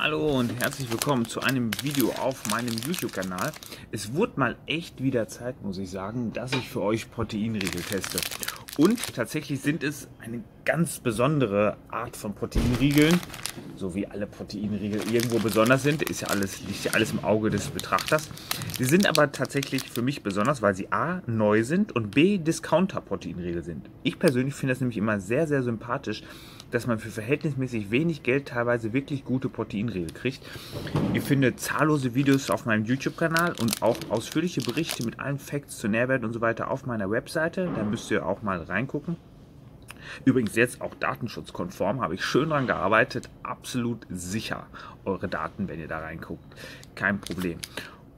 Hallo und herzlich willkommen zu einem Video auf meinem YouTube-Kanal. Es wurde mal echt wieder Zeit, muss ich sagen, dass ich für euch Proteinriegel teste. Und tatsächlich sind es eine ganz besondere Art von Proteinriegeln, so wie alle Proteinriegel irgendwo besonders sind, ist ja alles, liegt ja alles im Auge des Betrachters. Sie sind aber tatsächlich für mich besonders, weil sie A, neu sind und B, Discounter-Proteinriegel sind. Ich persönlich finde das nämlich immer sehr, sehr sympathisch, dass man für verhältnismäßig wenig Geld teilweise wirklich gute Proteinriegel kriegt. Ihr findet zahllose Videos auf meinem YouTube-Kanal und auch ausführliche Berichte mit allen Facts zu Nährwert und so weiter auf meiner Webseite. Da müsst ihr auch mal reingucken. Übrigens jetzt auch datenschutzkonform, habe ich schön dran gearbeitet. Absolut sicher eure Daten, wenn ihr da reinguckt. Kein Problem.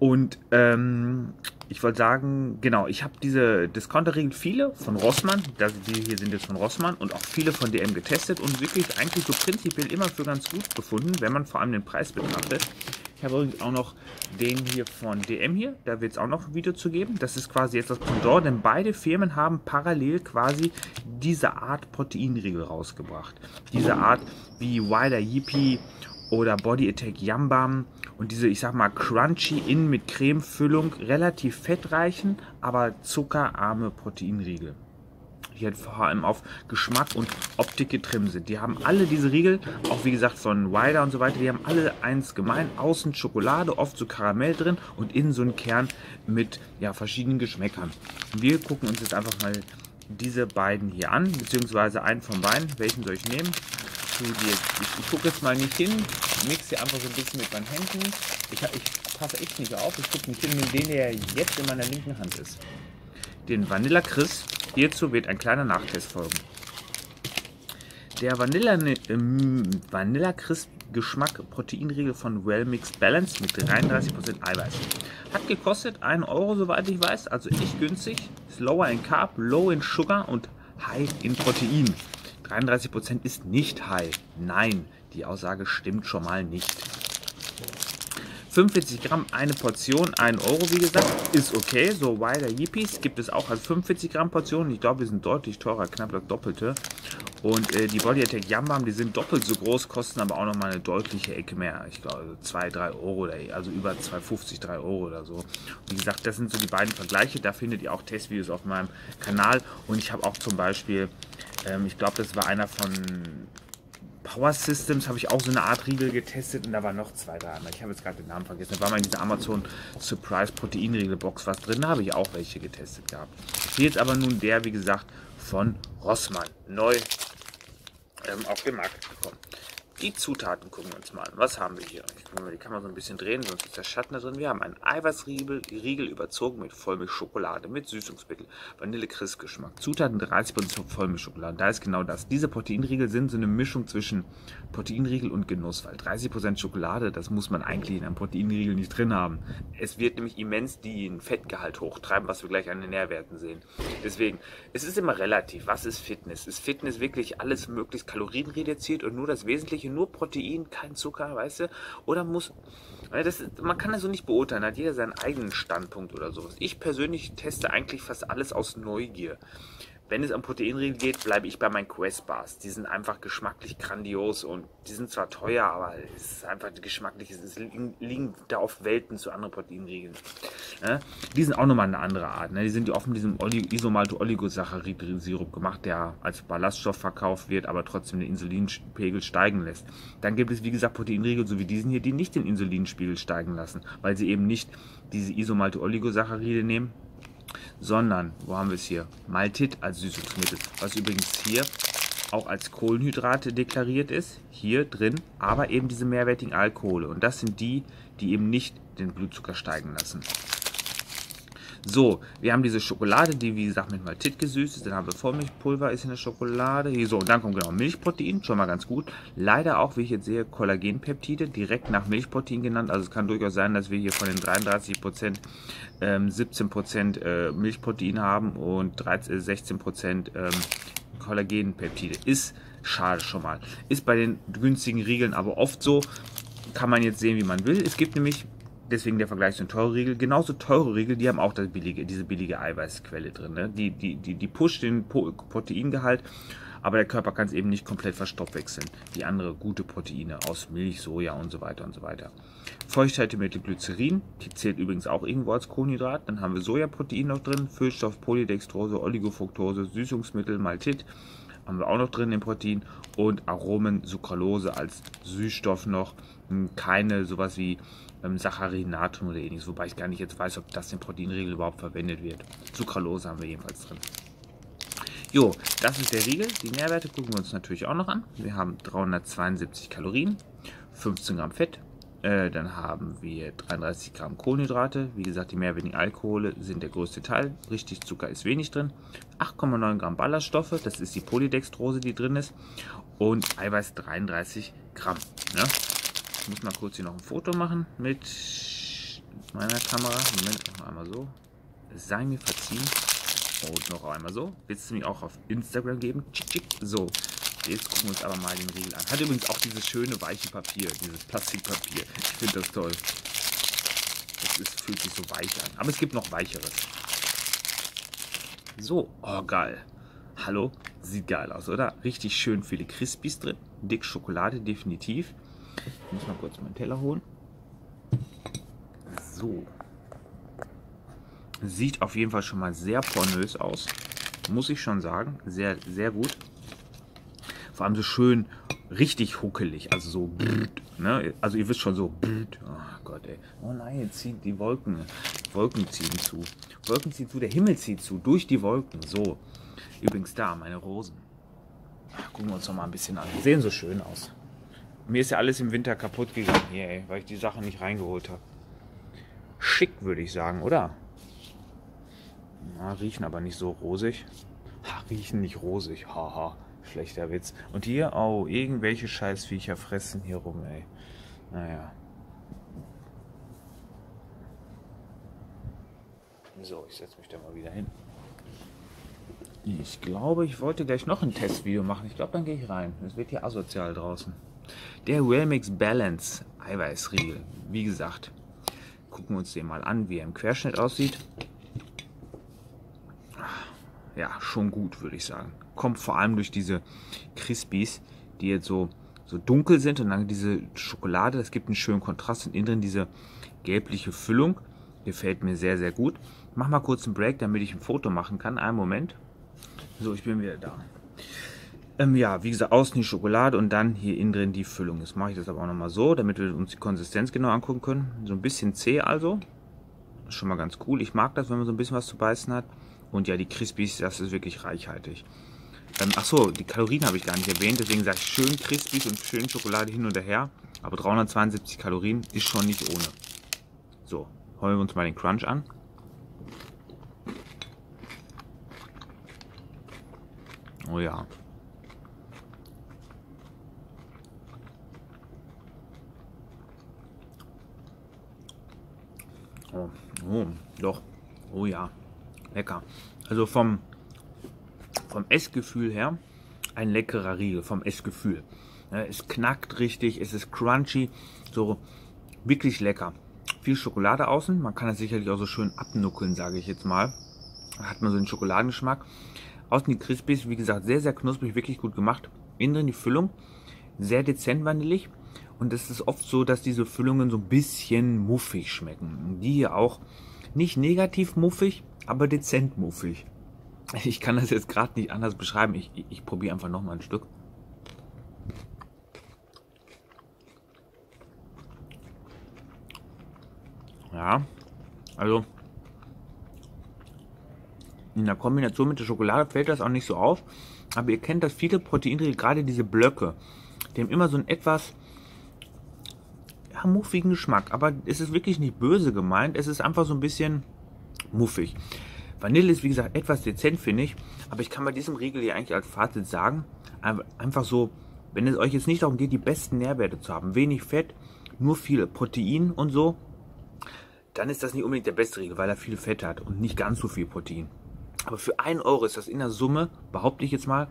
Und ähm, ich wollte sagen, genau, ich habe diese Discounter-Riegel viele von Rossmann, die hier sind jetzt von Rossmann und auch viele von DM getestet und wirklich eigentlich so prinzipiell immer für ganz gut befunden, wenn man vor allem den Preis betrachtet. Ich habe übrigens auch noch den hier von DM hier, da wird es auch noch ein Video zu geben. Das ist quasi jetzt das Pendant, denn beide Firmen haben parallel quasi diese Art Proteinriegel rausgebracht. Diese Art wie Wider Yippie oder Body Attack Yambam und diese, ich sag mal, crunchy innen mit Cremefüllung, relativ fettreichen, aber zuckerarme Proteinriegel. Die halt vor allem auf Geschmack und Optik getrimmt sind. Die haben alle diese Riegel, auch wie gesagt von Wider und so weiter, die haben alle eins gemein. Außen Schokolade, oft so Karamell drin und innen so ein Kern mit ja, verschiedenen Geschmäckern. Wir gucken uns jetzt einfach mal diese beiden hier an, beziehungsweise einen von beiden. Welchen soll ich nehmen? Dir, ich, ich gucke jetzt mal nicht hin, mix hier einfach so ein bisschen mit meinen Händen. Ich, ich passe echt nicht auf, ich gucke nicht hin, mit den der jetzt in meiner linken Hand ist. Den Vanilla Chris, hierzu wird ein kleiner Nachtest folgen. Der Vanilla, ähm, Vanilla Crisp Geschmack Proteinriegel von Well Mixed Balance mit 33% Eiweiß. Hat gekostet 1 Euro, soweit ich weiß, also echt günstig. Ist lower in Carb, low in Sugar und high in Protein. 33% ist nicht high. Nein, die Aussage stimmt schon mal nicht. 45 Gramm, eine Portion, 1 Euro, wie gesagt, ist okay. So Wider Yippies gibt es auch als 45 Gramm Portionen. Ich glaube, die sind deutlich teurer, knapp das Doppelte. Und äh, die Body Attack Yambam, die sind doppelt so groß, kosten aber auch nochmal eine deutliche Ecke mehr. Ich glaube 2, 3 Euro, also über 2,50, 3 Euro oder so. Wie gesagt, das sind so die beiden Vergleiche. Da findet ihr auch Testvideos auf meinem Kanal. Und ich habe auch zum Beispiel, ähm, ich glaube, das war einer von Power Systems habe ich auch so eine Art Riegel getestet und da waren noch zwei da. Ich habe jetzt gerade den Namen vergessen. Da war mal in dieser Amazon Surprise Proteinriegel Box was drin. Da habe ich auch welche getestet gehabt. Hier jetzt aber nun der, wie gesagt, von Rossmann. Neu ähm, auf den Markt gekommen. Die Zutaten gucken wir uns mal an. Was haben wir hier? Die kann man so ein bisschen drehen, sonst ist der Schatten da drin. Wir haben einen Eiweißriegel Riegel überzogen mit Vollmilchschokolade, mit Süßungsmittel, Vanille-Crisp-Geschmack. Zutaten 30% Vollmilchschokolade. Da ist genau das. Diese Proteinriegel sind so eine Mischung zwischen Proteinriegel und Genuss, weil 30% Schokolade, das muss man eigentlich in einem Proteinriegel nicht drin haben. Es wird nämlich immens den Fettgehalt hochtreiben, was wir gleich an den Nährwerten sehen. Deswegen, es ist immer relativ. Was ist Fitness? Ist Fitness wirklich alles möglichst kalorienreduziert und nur das Wesentliche nur Protein, kein Zucker, weißt du? Oder muss. Das, man kann das so nicht beurteilen, hat jeder seinen eigenen Standpunkt oder sowas. Ich persönlich teste eigentlich fast alles aus Neugier. Wenn es um Proteinriegel geht, bleibe ich bei meinen Quest Bars. Die sind einfach geschmacklich grandios und die sind zwar teuer, aber es ist einfach geschmacklich, es liegen da auf Welten zu anderen Proteinriegeln. Ne? Die sind auch nochmal eine andere Art. Ne? Die sind oft mit diesem Isomalto-Oligosaccharid-Sirup gemacht, der als Ballaststoff verkauft wird, aber trotzdem den Insulinpegel steigen lässt. Dann gibt es, wie gesagt, Proteinriegel, so wie diesen hier, die nicht den Insulinspiegel steigen lassen, weil sie eben nicht diese Isomalto-Oligosaccharide nehmen, sondern, wo haben wir es hier? Maltit als Süßungsmittel, was übrigens hier auch als Kohlenhydrate deklariert ist, hier drin, aber eben diese mehrwertigen Alkohole. Und das sind die, die eben nicht den Blutzucker steigen lassen. So, wir haben diese Schokolade, die wie gesagt mit Maltit gesüßt ist. Dann haben wir Vollmilchpulver, ist in der Schokolade. So, und dann kommt genau Milchprotein, schon mal ganz gut. Leider auch, wie ich jetzt sehe, Kollagenpeptide, direkt nach Milchprotein genannt. Also es kann durchaus sein, dass wir hier von den 33% ähm, 17% äh, Milchprotein haben und 13, äh, 16% ähm, Kollagenpeptide. Ist schade schon mal. Ist bei den günstigen Riegeln aber oft so. Kann man jetzt sehen, wie man will. Es gibt nämlich deswegen der Vergleich zu den teuren Riegel. Genauso teure Riegel, die haben auch das billige, diese billige Eiweißquelle drin. Ne? Die, die, die, die pusht den Proteingehalt, aber der Körper kann es eben nicht komplett verstoffwechseln, wie andere gute Proteine aus Milch, Soja und so weiter und so weiter. Feuchthaltemittel Glycerin, die zählt übrigens auch irgendwo als Kohlenhydrat. Dann haben wir Sojaprotein noch drin, Füllstoff Polydextrose, Oligofructose, Süßungsmittel Maltit haben wir auch noch drin im Protein und Aromen Sucralose als Süßstoff noch. Hm, keine sowas wie ähm, Saccharin, Natrium oder ähnliches, wobei ich gar nicht jetzt weiß, ob das im Proteinriegel überhaupt verwendet wird. Sucralose haben wir jedenfalls drin. Jo, das ist der Riegel. Die Nährwerte gucken wir uns natürlich auch noch an. Wir haben 372 Kalorien, 15 Gramm Fett, äh, dann haben wir 33 Gramm Kohlenhydrate. Wie gesagt, die mehrwertigen Alkohole sind der größte Teil. Richtig Zucker ist wenig drin. 8,9 Gramm Ballaststoffe, das ist die Polydextrose, die drin ist. Und Eiweiß 33 Gramm. Ne? Ich muss mal kurz hier noch ein Foto machen mit meiner Kamera. Moment, noch einmal so. Sei mir verziehen. Und noch einmal so. Willst du mir auch auf Instagram geben? So, Jetzt gucken wir uns aber mal den Riegel an. Hat übrigens auch dieses schöne weiche Papier, dieses Plastikpapier. Ich finde das toll. Das ist, fühlt sich so weich an. Aber es gibt noch weicheres. So, oh geil. Hallo, sieht geil aus, oder? Richtig schön viele Crispies drin. Dick Schokolade, definitiv. Ich muss mal kurz meinen Teller holen. So. Sieht auf jeden Fall schon mal sehr pornös aus. Muss ich schon sagen. Sehr, sehr gut. Vor allem so schön richtig huckelig, also so ne? Also ihr wisst schon so Oh Gott, ey. Oh nein, jetzt ziehen die Wolken. Wolken ziehen zu. Wolken ziehen zu, der Himmel zieht zu, durch die Wolken. So. Übrigens da, meine Rosen. Gucken wir uns noch mal ein bisschen an. Die sehen so schön aus. Mir ist ja alles im Winter kaputt gegangen hier, ey, weil ich die Sachen nicht reingeholt habe. Schick, würde ich sagen, oder? Na, riechen aber nicht so rosig. Ha, riechen nicht rosig, haha. Schlechter Witz. Und hier, oh, irgendwelche Scheißviecher fressen hier rum, ey. Naja. So, ich setze mich da mal wieder hin. Ich glaube, ich wollte gleich noch ein Testvideo machen. Ich glaube, dann gehe ich rein. Es wird hier asozial draußen. Der Wellmix Balance Eiweißriegel. Wie gesagt, gucken wir uns den mal an, wie er im Querschnitt aussieht. Ja, schon gut, würde ich sagen kommt vor allem durch diese Crispies, die jetzt so, so dunkel sind und dann diese Schokolade, das gibt einen schönen Kontrast und innen drin diese gelbliche Füllung. Gefällt mir sehr, sehr gut. Ich mach mal kurz einen Break, damit ich ein Foto machen kann. Einen Moment. So, ich bin wieder da. Ähm, ja, wie gesagt, außen die Schokolade und dann hier innen drin die Füllung. Jetzt mache ich das aber auch nochmal so, damit wir uns die Konsistenz genau angucken können. So ein bisschen zäh also. Schon mal ganz cool. Ich mag das, wenn man so ein bisschen was zu beißen hat. Und ja, die Crispies, das ist wirklich reichhaltig. Ähm, Achso, die Kalorien habe ich gar nicht erwähnt, deswegen sage ich schön Crispies und schön Schokolade hin und her. Aber 372 Kalorien ist schon nicht ohne. So, holen wir uns mal den Crunch an. Oh ja. Oh, oh, doch. Oh ja. Lecker. Also vom vom Essgefühl her ein leckerer Riegel, vom Essgefühl. es knackt richtig, es ist crunchy, so wirklich lecker. Viel Schokolade außen, man kann das sicherlich auch so schön abnuckeln, sage ich jetzt mal. Hat man so den Schokoladengeschmack. Außen die Crispies, wie gesagt, sehr, sehr knusprig, wirklich gut gemacht. Innen drin die Füllung, sehr dezent vanillig. Und es ist oft so, dass diese Füllungen so ein bisschen muffig schmecken. Die hier auch nicht negativ muffig, aber dezent muffig. Ich kann das jetzt gerade nicht anders beschreiben. Ich, ich, ich probiere einfach noch mal ein Stück. Ja, also in der Kombination mit der Schokolade fällt das auch nicht so auf. Aber ihr kennt das viele Proteinriegel, gerade diese Blöcke, die haben immer so einen etwas ja, muffigen Geschmack. Aber es ist wirklich nicht böse gemeint. Es ist einfach so ein bisschen muffig. Vanille ist wie gesagt etwas dezent, finde ich. Aber ich kann bei diesem Riegel hier eigentlich als Fazit sagen, einfach so, wenn es euch jetzt nicht darum geht, die besten Nährwerte zu haben, wenig Fett, nur viel Protein und so, dann ist das nicht unbedingt der beste Riegel, weil er viel Fett hat und nicht ganz so viel Protein. Aber für 1 Euro ist das in der Summe, behaupte ich jetzt mal,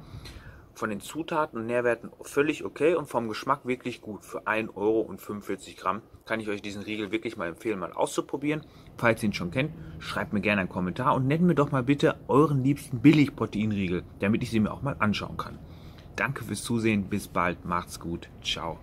von den Zutaten und Nährwerten völlig okay und vom Geschmack wirklich gut. Für 1 Euro und 45 Gramm kann ich euch diesen Riegel wirklich mal empfehlen, mal auszuprobieren. Falls ihr ihn schon kennt, schreibt mir gerne einen Kommentar und nennt mir doch mal bitte euren liebsten Billig-Proteinriegel, damit ich sie mir auch mal anschauen kann. Danke fürs Zusehen, bis bald, macht's gut, ciao.